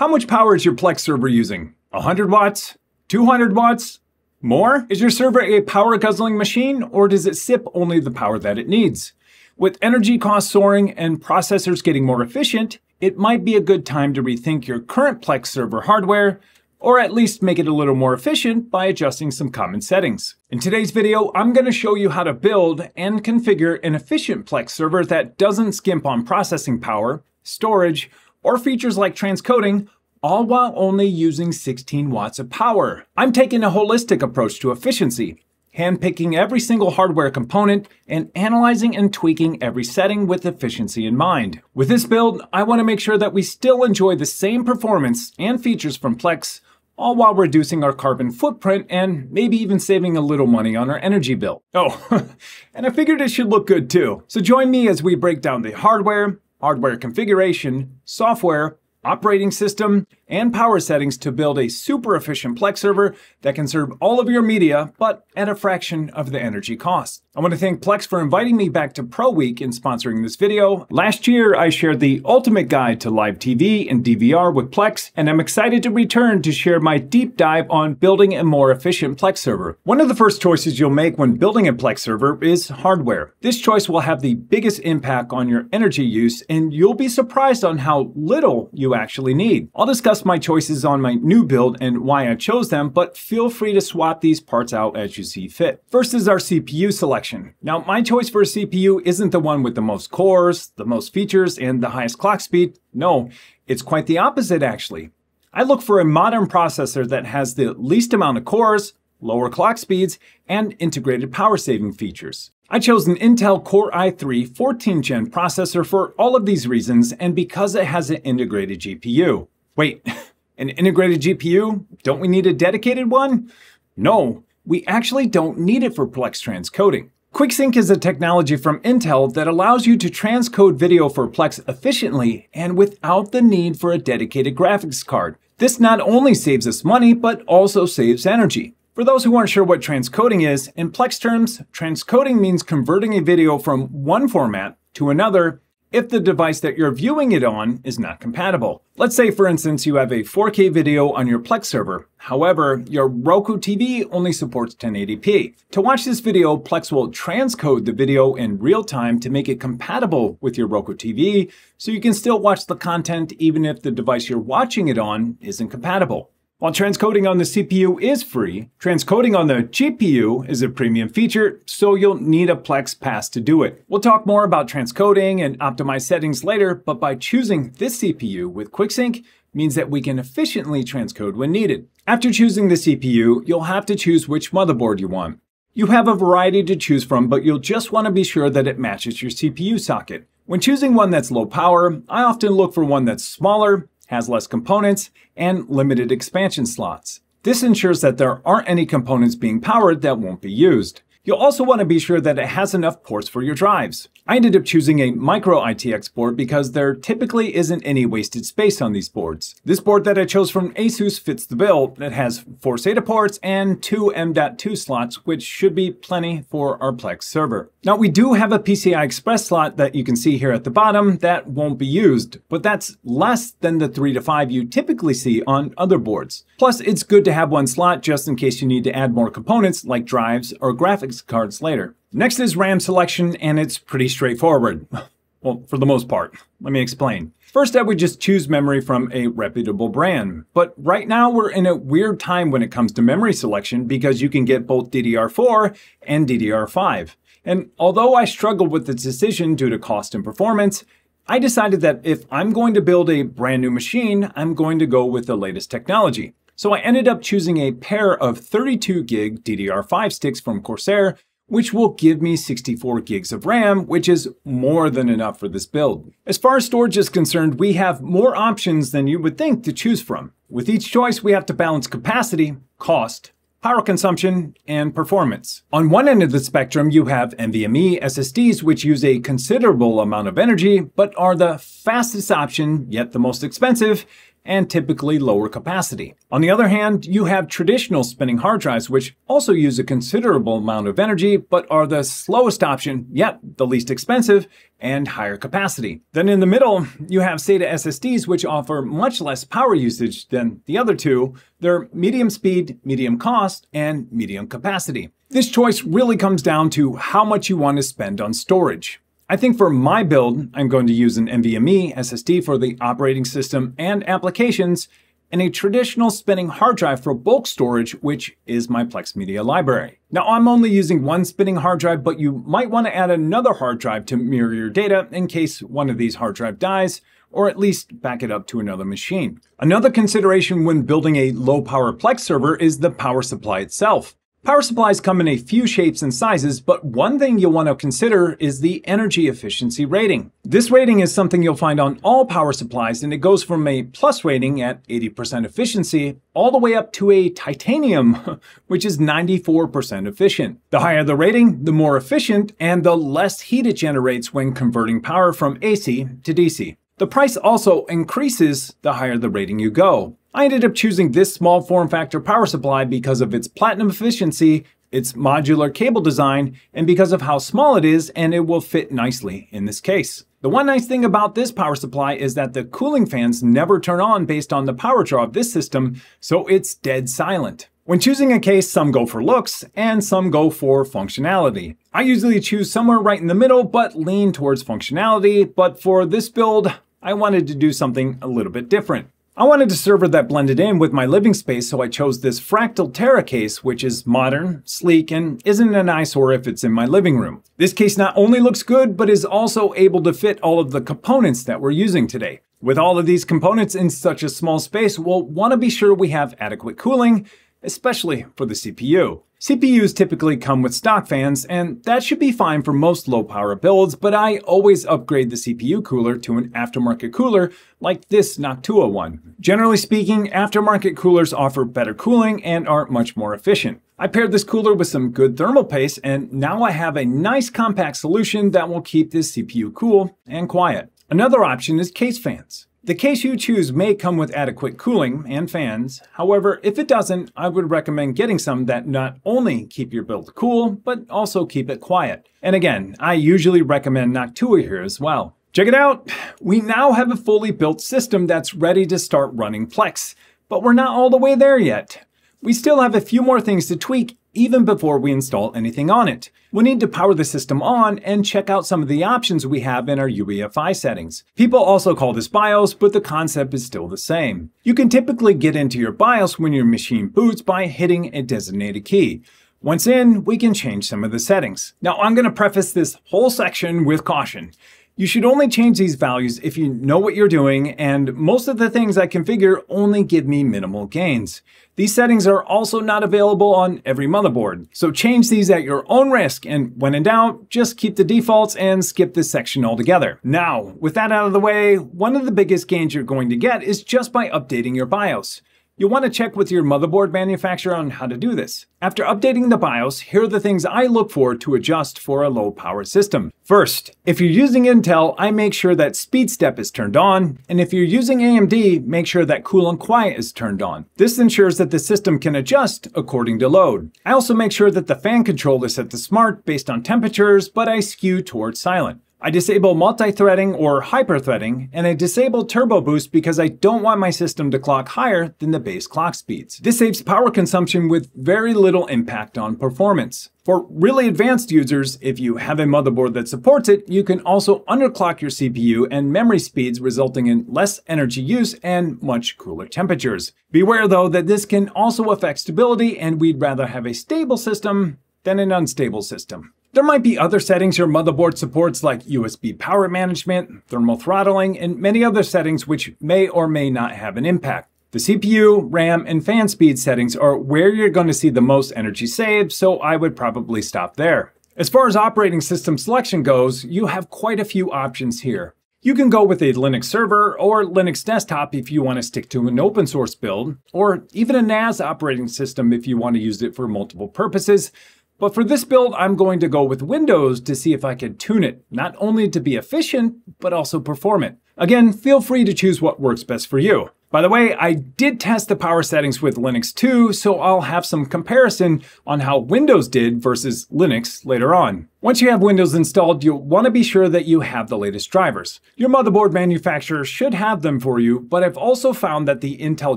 How much power is your Plex server using? 100 watts? 200 watts? More? Is your server a power guzzling machine or does it sip only the power that it needs? With energy costs soaring and processors getting more efficient, it might be a good time to rethink your current Plex server hardware, or at least make it a little more efficient by adjusting some common settings. In today's video, I'm going to show you how to build and configure an efficient Plex server that doesn't skimp on processing power, storage, or features like transcoding, all while only using 16 watts of power. I'm taking a holistic approach to efficiency, handpicking every single hardware component and analyzing and tweaking every setting with efficiency in mind. With this build, I want to make sure that we still enjoy the same performance and features from Plex, all while reducing our carbon footprint and maybe even saving a little money on our energy bill. Oh, and I figured it should look good too. So join me as we break down the hardware, hardware configuration, software, operating system, and power settings to build a super efficient Plex server that can serve all of your media, but at a fraction of the energy cost. I want to thank Plex for inviting me back to Pro Week and sponsoring this video. Last year, I shared the ultimate guide to live TV and DVR with Plex, and I'm excited to return to share my deep dive on building a more efficient Plex server. One of the first choices you'll make when building a Plex server is hardware. This choice will have the biggest impact on your energy use, and you'll be surprised on how little you actually need. I'll discuss my choices on my new build and why I chose them, but feel free to swap these parts out as you see fit. First is our CPU selection. Now, my choice for a CPU isn't the one with the most cores, the most features, and the highest clock speed. No, it's quite the opposite actually. I look for a modern processor that has the least amount of cores, lower clock speeds, and integrated power saving features. I chose an Intel Core i3 14th gen processor for all of these reasons and because it has an integrated GPU. Wait, an integrated GPU? Don't we need a dedicated one? No, we actually don't need it for Plex transcoding. QuickSync is a technology from Intel that allows you to transcode video for Plex efficiently and without the need for a dedicated graphics card. This not only saves us money, but also saves energy. For those who aren't sure what transcoding is, in Plex terms, transcoding means converting a video from one format to another if the device that you're viewing it on is not compatible. Let's say, for instance, you have a 4K video on your Plex server. However, your Roku TV only supports 1080p. To watch this video, Plex will transcode the video in real time to make it compatible with your Roku TV, so you can still watch the content even if the device you're watching it on isn't compatible. While transcoding on the CPU is free, transcoding on the GPU is a premium feature, so you'll need a Plex Pass to do it. We'll talk more about transcoding and optimized settings later, but by choosing this CPU with QuickSync means that we can efficiently transcode when needed. After choosing the CPU, you'll have to choose which motherboard you want. You have a variety to choose from, but you'll just want to be sure that it matches your CPU socket. When choosing one that's low power, I often look for one that's smaller, has less components, and limited expansion slots. This ensures that there aren't any components being powered that won't be used. You'll also want to be sure that it has enough ports for your drives. I ended up choosing a micro ITX board because there typically isn't any wasted space on these boards. This board that I chose from Asus fits the bill. It has four SATA ports and two M.2 slots, which should be plenty for our Plex server. Now we do have a PCI Express slot that you can see here at the bottom that won't be used, but that's less than the three to five you typically see on other boards. Plus, it's good to have one slot just in case you need to add more components like drives or graphics graphics cards later. Next is RAM selection, and it's pretty straightforward. Well, for the most part. Let me explain. First, I would just choose memory from a reputable brand. But right now, we're in a weird time when it comes to memory selection because you can get both DDR4 and DDR5. And although I struggled with this decision due to cost and performance, I decided that if I'm going to build a brand new machine, I'm going to go with the latest technology. So I ended up choosing a pair of 32 gig DDR5 sticks from Corsair, which will give me 64 gigs of RAM, which is more than enough for this build. As far as storage is concerned, we have more options than you would think to choose from. With each choice, we have to balance capacity, cost, power consumption, and performance. On one end of the spectrum, you have NVMe SSDs, which use a considerable amount of energy, but are the fastest option, yet the most expensive, and typically lower capacity. On the other hand, you have traditional spinning hard drives, which also use a considerable amount of energy, but are the slowest option, yet the least expensive, and higher capacity. Then in the middle, you have SATA SSDs, which offer much less power usage than the other two. They're medium speed, medium cost, and medium capacity. This choice really comes down to how much you want to spend on storage. I think for my build, I'm going to use an NVMe SSD for the operating system and applications, and a traditional spinning hard drive for bulk storage, which is my Plex Media library. Now, I'm only using one spinning hard drive, but you might want to add another hard drive to mirror your data in case one of these hard drive dies, or at least back it up to another machine. Another consideration when building a low power Plex server is the power supply itself. Power supplies come in a few shapes and sizes, but one thing you'll want to consider is the energy efficiency rating. This rating is something you'll find on all power supplies, and it goes from a plus rating at 80% efficiency all the way up to a titanium, which is 94% efficient. The higher the rating, the more efficient, and the less heat it generates when converting power from AC to DC. The price also increases the higher the rating you go. I ended up choosing this small form factor power supply because of its platinum efficiency, its modular cable design, and because of how small it is and it will fit nicely in this case. The one nice thing about this power supply is that the cooling fans never turn on based on the power draw of this system, so it's dead silent. When choosing a case, some go for looks and some go for functionality. I usually choose somewhere right in the middle, but lean towards functionality, but for this build, I wanted to do something a little bit different. I wanted a server that blended in with my living space, so I chose this Fractal Terra case, which is modern, sleek, and isn't an eyesore if it's in my living room. This case not only looks good, but is also able to fit all of the components that we're using today. With all of these components in such a small space, we'll want to be sure we have adequate cooling, especially for the CPU. CPUs typically come with stock fans, and that should be fine for most low power builds, but I always upgrade the CPU cooler to an aftermarket cooler like this Noctua one. Generally speaking, aftermarket coolers offer better cooling and are much more efficient. I paired this cooler with some good thermal paste, and now I have a nice compact solution that will keep this CPU cool and quiet. Another option is case fans. The case you choose may come with adequate cooling and fans. However, if it doesn't, I would recommend getting some that not only keep your build cool, but also keep it quiet. And again, I usually recommend Noctua here as well. Check it out! We now have a fully built system that's ready to start running Plex, but we're not all the way there yet. We still have a few more things to tweak even before we install anything on it. We need to power the system on and check out some of the options we have in our UEFI settings. People also call this BIOS, but the concept is still the same. You can typically get into your BIOS when your machine boots by hitting a designated key. Once in, we can change some of the settings. Now, I'm going to preface this whole section with caution. You should only change these values if you know what you're doing, and most of the things I configure only give me minimal gains. These settings are also not available on every motherboard, so change these at your own risk, and when in doubt, just keep the defaults and skip this section altogether. Now, with that out of the way, one of the biggest gains you're going to get is just by updating your BIOS. You'll want to check with your motherboard manufacturer on how to do this. After updating the BIOS, here are the things I look for to adjust for a low power system. First, if you're using Intel, I make sure that speed step is turned on, and if you're using AMD, make sure that cool and quiet is turned on. This ensures that the system can adjust according to load. I also make sure that the fan control is set to smart based on temperatures, but I skew towards silent. I disable multi-threading or hyper-threading, and I disable turbo boost because I don't want my system to clock higher than the base clock speeds. This saves power consumption with very little impact on performance. For really advanced users, if you have a motherboard that supports it, you can also underclock your CPU and memory speeds resulting in less energy use and much cooler temperatures. Beware though that this can also affect stability and we'd rather have a stable system than an unstable system. There might be other settings your motherboard supports like USB power management, thermal throttling, and many other settings which may or may not have an impact. The CPU, RAM, and fan speed settings are where you're going to see the most energy saved, so I would probably stop there. As far as operating system selection goes, you have quite a few options here. You can go with a Linux server or Linux desktop if you want to stick to an open source build, or even a NAS operating system if you want to use it for multiple purposes, but for this build, I'm going to go with Windows to see if I can tune it, not only to be efficient, but also performant. Again, feel free to choose what works best for you. By the way, I did test the power settings with Linux too, so I'll have some comparison on how Windows did versus Linux later on. Once you have Windows installed, you'll want to be sure that you have the latest drivers. Your motherboard manufacturer should have them for you, but I've also found that the Intel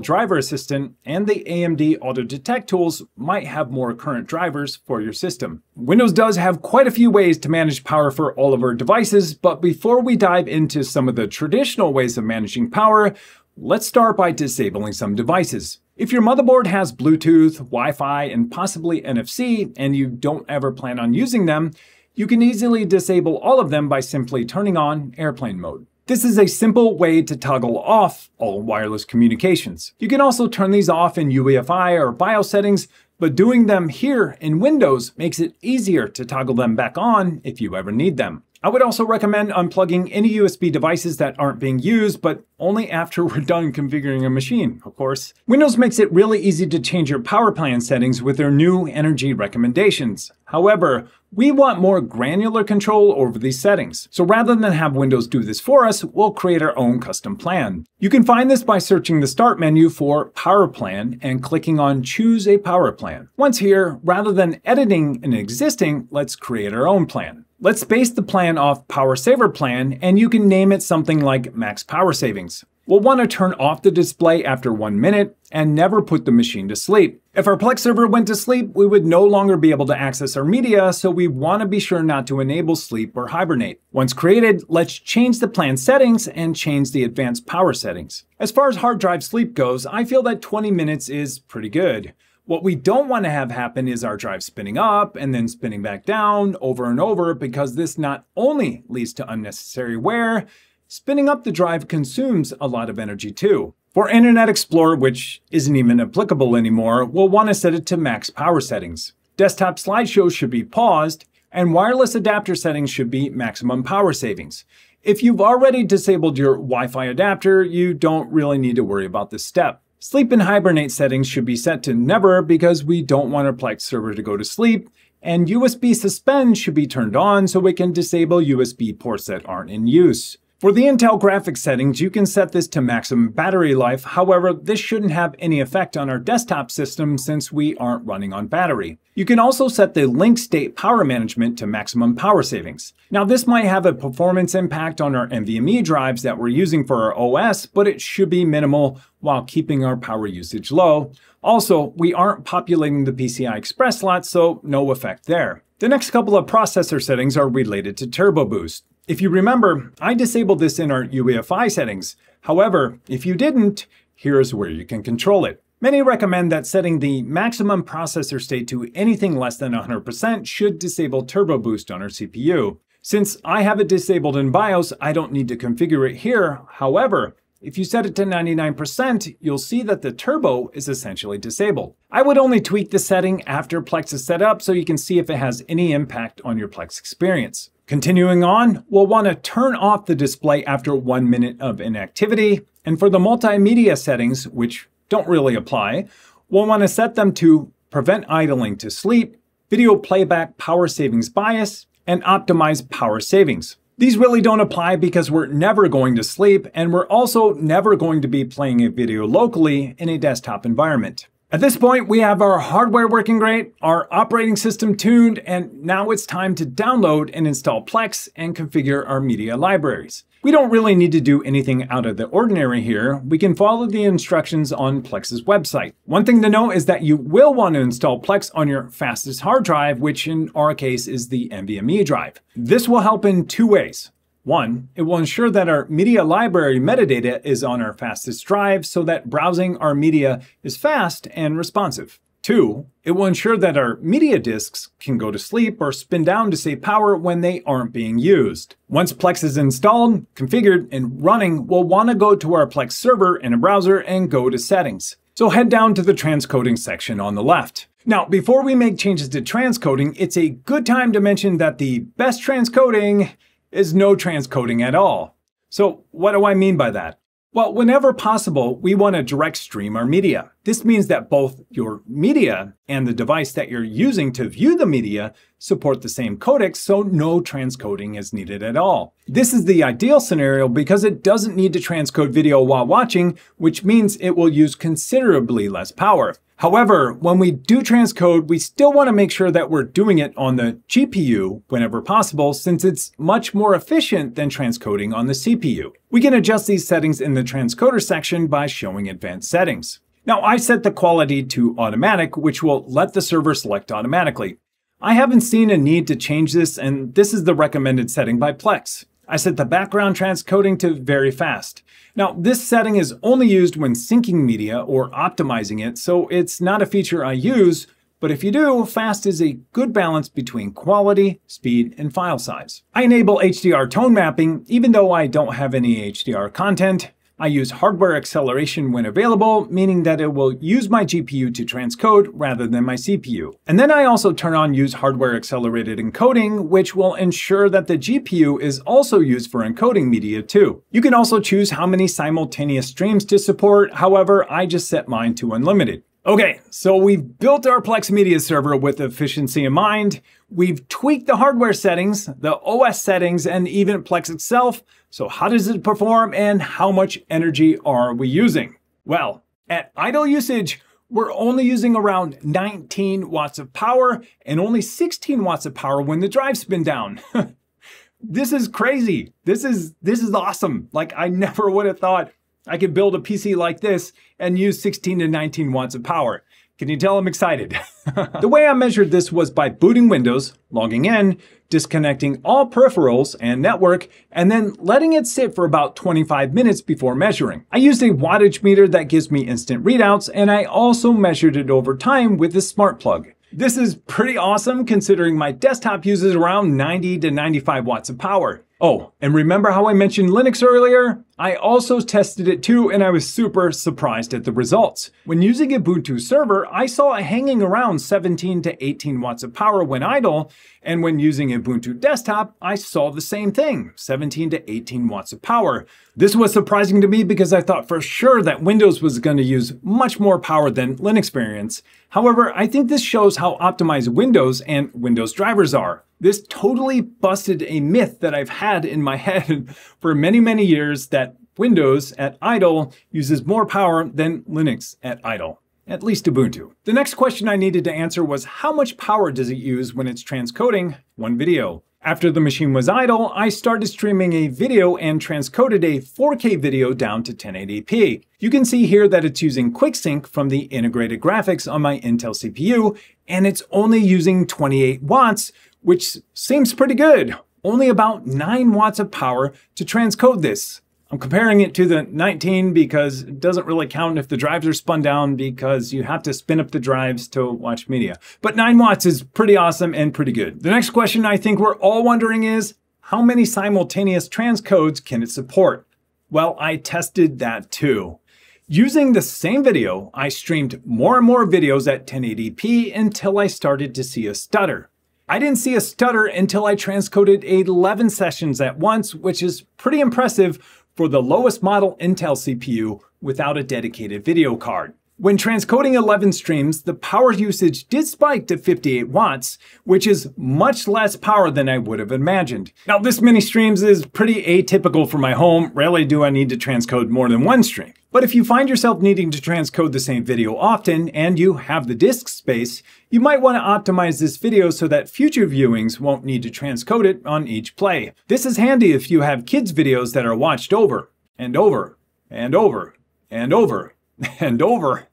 Driver Assistant and the AMD Auto Detect tools might have more current drivers for your system. Windows does have quite a few ways to manage power for all of our devices, but before we dive into some of the traditional ways of managing power, let's start by disabling some devices. If your motherboard has Bluetooth, Wi-Fi, and possibly NFC, and you don't ever plan on using them, you can easily disable all of them by simply turning on airplane mode. This is a simple way to toggle off all wireless communications. You can also turn these off in UEFI or BIOS settings, but doing them here in Windows makes it easier to toggle them back on if you ever need them. I would also recommend unplugging any USB devices that aren't being used, but only after we're done configuring a machine, of course. Windows makes it really easy to change your power plan settings with their new energy recommendations. However, we want more granular control over these settings. So rather than have Windows do this for us, we'll create our own custom plan. You can find this by searching the Start menu for Power Plan and clicking on Choose a Power Plan. Once here, rather than editing an existing, let's create our own plan. Let's base the plan off Power Saver Plan, and you can name it something like Max Power Savings. We'll want to turn off the display after one minute and never put the machine to sleep. If our Plex server went to sleep, we would no longer be able to access our media, so we want to be sure not to enable sleep or hibernate. Once created, let's change the plan settings and change the advanced power settings. As far as hard drive sleep goes, I feel that 20 minutes is pretty good. What we don't want to have happen is our drive spinning up and then spinning back down over and over because this not only leads to unnecessary wear, spinning up the drive consumes a lot of energy too. For Internet Explorer, which isn't even applicable anymore, we'll want to set it to max power settings. Desktop slideshow should be paused, and wireless adapter settings should be maximum power savings. If you've already disabled your Wi-Fi adapter, you don't really need to worry about this step. Sleep and hibernate settings should be set to never because we don't want our Plex server to go to sleep, and USB suspend should be turned on so we can disable USB ports that aren't in use. For the Intel graphics settings, you can set this to maximum battery life. However, this shouldn't have any effect on our desktop system since we aren't running on battery. You can also set the link state power management to maximum power savings. Now, this might have a performance impact on our NVMe drives that we're using for our OS, but it should be minimal while keeping our power usage low. Also, we aren't populating the PCI Express slot, so no effect there. The next couple of processor settings are related to Turbo Boost. If you remember, I disabled this in our UEFI settings. However, if you didn't, here's where you can control it. Many recommend that setting the maximum processor state to anything less than 100% should disable Turbo Boost on our CPU. Since I have it disabled in BIOS, I don't need to configure it here. However, if you set it to 99%, you'll see that the turbo is essentially disabled. I would only tweak the setting after Plex is set up so you can see if it has any impact on your Plex experience. Continuing on, we'll want to turn off the display after one minute of inactivity. And for the multimedia settings, which don't really apply, we'll want to set them to prevent idling to sleep, video playback power savings bias, and optimize power savings. These really don't apply because we're never going to sleep and we're also never going to be playing a video locally in a desktop environment. At this point, we have our hardware working great, our operating system tuned, and now it's time to download and install Plex and configure our media libraries. We don't really need to do anything out of the ordinary here. We can follow the instructions on Plex's website. One thing to note is that you will want to install Plex on your fastest hard drive, which in our case is the NVMe drive. This will help in two ways. One, it will ensure that our media library metadata is on our fastest drive so that browsing our media is fast and responsive. Two, it will ensure that our media disks can go to sleep or spin down to save power when they aren't being used. Once Plex is installed, configured, and running, we'll want to go to our Plex server in a browser and go to Settings. So head down to the transcoding section on the left. Now, before we make changes to transcoding, it's a good time to mention that the best transcoding is no transcoding at all. So what do I mean by that? Well, whenever possible, we want to direct stream our media. This means that both your media and the device that you're using to view the media support the same codec, so no transcoding is needed at all. This is the ideal scenario because it doesn't need to transcode video while watching, which means it will use considerably less power. However, when we do transcode, we still want to make sure that we're doing it on the GPU whenever possible, since it's much more efficient than transcoding on the CPU. We can adjust these settings in the transcoder section by showing advanced settings. Now, I set the quality to automatic, which will let the server select automatically. I haven't seen a need to change this, and this is the recommended setting by Plex. I set the background transcoding to very fast. Now, this setting is only used when syncing media or optimizing it, so it's not a feature I use, but if you do, fast is a good balance between quality, speed, and file size. I enable HDR tone mapping, even though I don't have any HDR content, I use hardware acceleration when available, meaning that it will use my GPU to transcode rather than my CPU. And then I also turn on use hardware accelerated encoding, which will ensure that the GPU is also used for encoding media too. You can also choose how many simultaneous streams to support, however, I just set mine to unlimited. Okay, so we've built our Plex Media Server with efficiency in mind. We've tweaked the hardware settings, the OS settings, and even Plex itself. So how does it perform and how much energy are we using? Well, at idle usage, we're only using around 19 watts of power and only 16 watts of power when the drive's been down. this is crazy. This is this is awesome. Like I never would have thought I could build a PC like this and use 16 to 19 watts of power. Can you tell I'm excited? the way I measured this was by booting Windows, logging in, disconnecting all peripherals and network, and then letting it sit for about 25 minutes before measuring. I used a wattage meter that gives me instant readouts, and I also measured it over time with this smart plug. This is pretty awesome considering my desktop uses around 90 to 95 watts of power. Oh, and remember how I mentioned Linux earlier? I also tested it too and I was super surprised at the results. When using Ubuntu server, I saw it hanging around 17 to 18 watts of power when idle, and when using Ubuntu desktop, I saw the same thing, 17 to 18 watts of power. This was surprising to me because I thought for sure that Windows was going to use much more power than Linux variants. However, I think this shows how optimized Windows and Windows drivers are. This totally busted a myth that I've had in my head for many, many years that Windows at idle uses more power than Linux at idle. At least Ubuntu. The next question I needed to answer was how much power does it use when it's transcoding one video? After the machine was idle, I started streaming a video and transcoded a 4K video down to 1080p. You can see here that it's using QuickSync from the integrated graphics on my Intel CPU, and it's only using 28 watts, which seems pretty good. Only about 9 watts of power to transcode this. I'm comparing it to the 19 because it doesn't really count if the drives are spun down because you have to spin up the drives to watch media. But 9 watts is pretty awesome and pretty good. The next question I think we're all wondering is, how many simultaneous transcodes can it support? Well, I tested that too. Using the same video, I streamed more and more videos at 1080p until I started to see a stutter. I didn't see a stutter until I transcoded 11 sessions at once, which is pretty impressive for the lowest model Intel CPU without a dedicated video card. When transcoding 11 streams, the power usage did spike to 58 watts, which is much less power than I would have imagined. Now, this many streams is pretty atypical for my home. Rarely do I need to transcode more than one stream. But if you find yourself needing to transcode the same video often and you have the disk space, you might want to optimize this video so that future viewings won't need to transcode it on each play. This is handy if you have kids' videos that are watched over and over and over and over and over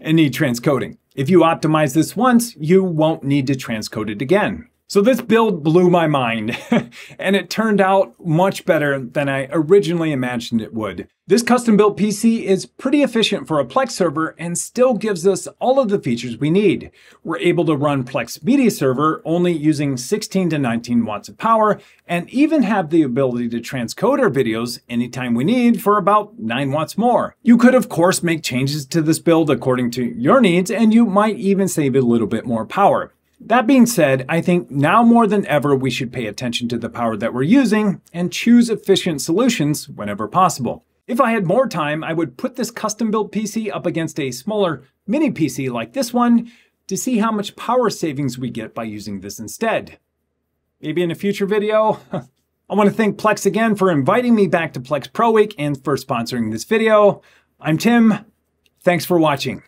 and need transcoding. If you optimize this once, you won't need to transcode it again. So this build blew my mind, and it turned out much better than I originally imagined it would. This custom built PC is pretty efficient for a Plex server and still gives us all of the features we need. We're able to run Plex Media Server only using 16 to 19 watts of power and even have the ability to transcode our videos anytime we need for about 9 watts more. You could of course make changes to this build according to your needs and you might even save a little bit more power. That being said, I think now more than ever we should pay attention to the power that we're using and choose efficient solutions whenever possible. If I had more time, I would put this custom built PC up against a smaller mini PC like this one to see how much power savings we get by using this instead. Maybe in a future video. I want to thank Plex again for inviting me back to Plex Pro Week and for sponsoring this video. I'm Tim. Thanks for watching.